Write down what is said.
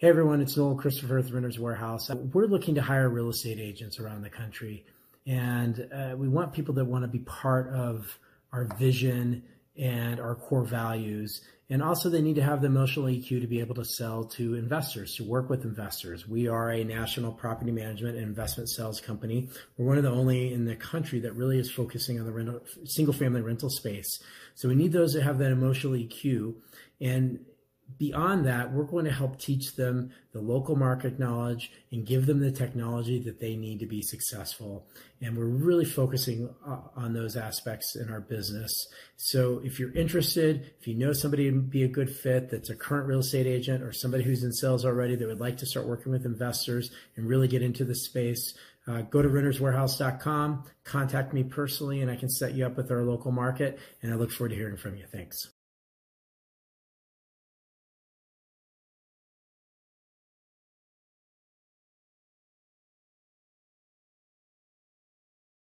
Hey everyone, it's Noel Christopher with Renters Warehouse. We're looking to hire real estate agents around the country, and uh, we want people that want to be part of our vision and our core values. And also, they need to have the emotional EQ to be able to sell to investors, to work with investors. We are a national property management and investment sales company. We're one of the only in the country that really is focusing on the rental, single family rental space. So we need those that have that emotional EQ. And beyond that, we're going to help teach them the local market knowledge and give them the technology that they need to be successful. And we're really focusing uh, on those aspects in our business. So if you're interested, if you know somebody would be a good fit that's a current real estate agent or somebody who's in sales already that would like to start working with investors and really get into the space, uh, go to renterswarehouse.com, contact me personally, and I can set you up with our local market. And I look forward to hearing from you. Thanks.